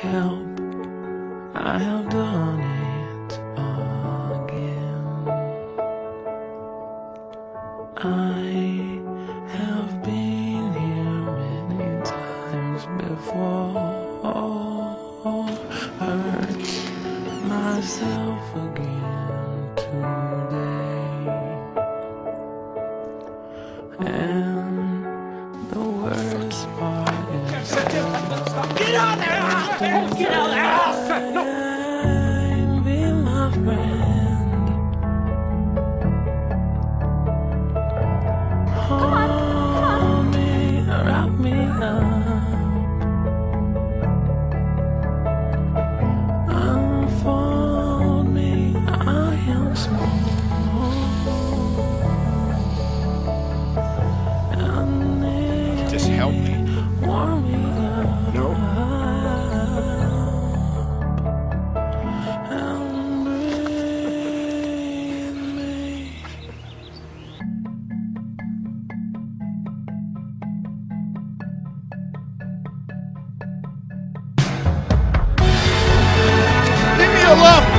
help. I have done it again. I have been here many times before. Hurt myself again today. And Get out there! No! Me alone!